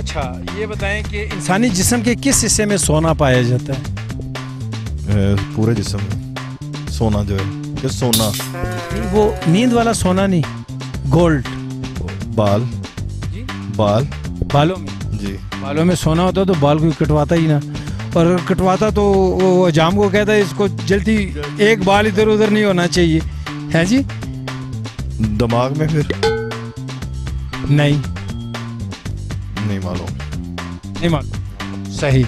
अच्छा ये बताएँ कि इंसानी जिस्म के किस हिस्से में सोना पाया जाता है? पूरे जिसम में। सोना जो है ये सोना। वो नींद वाला सोना नहीं गोल्ड। बाल। जी। बाल। बालों में? जी। बालों में सोना होता तो बाल कोई कटवाता ही ना। और अगर कटवाता तो वो अजाम को कहता है इसको जल्दी एक बाल इधर उधर नहीं होना चाहिए। है जी? दिमाग में फिर? नहीं। नहीं मालूम नहीं मालूम सही